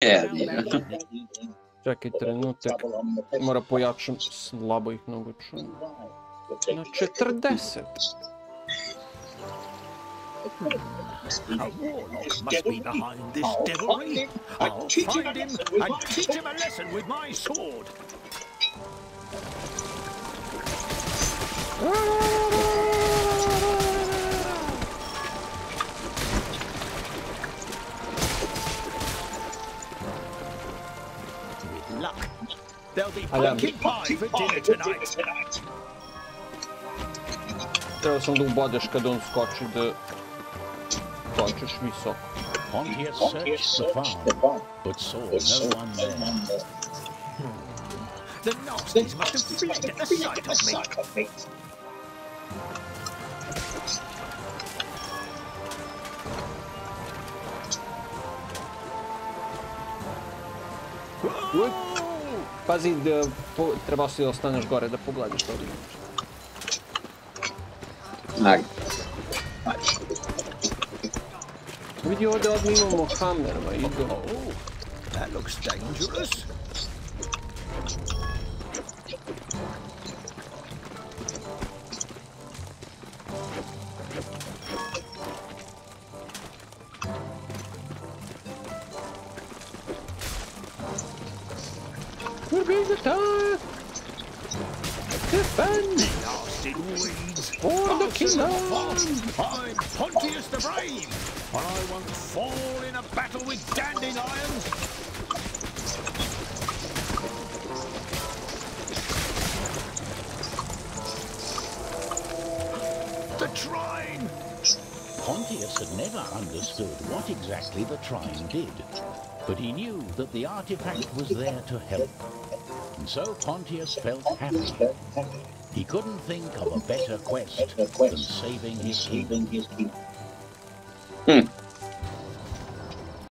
Jebi. Čekaj trenutak, mora pojačam, slabo ih mnogo 40. A warlock must be behind this devilry. I'll find him and teach him a lesson with my sword. Luck, there'll be I am- pumpkin pie for dinner tonight. Trebao sam da ubodeš kad on skoči da skočiš visoko. Pontius searched the farm, but saw no one there. The nasties must have fled at the sight of me. Uj, Pazi, da, po, trebao si da ostaneš gore da pogledaš ovdje. Ajde. Vidi ovdje odmah imamo hammer, ma idu. Oh, that looks dangerous. We're being attacked! Defend Nasty weeds. for the Answer kingdom! the I'm Pontius the Brave, and I won't fall in a battle with dandelions. The Trine! Pontius had never understood what exactly the Trine did, but he knew that the artifact was there to help. And so Pontius felt happy. He couldn't think of a better quest than saving his kingdom. Hm.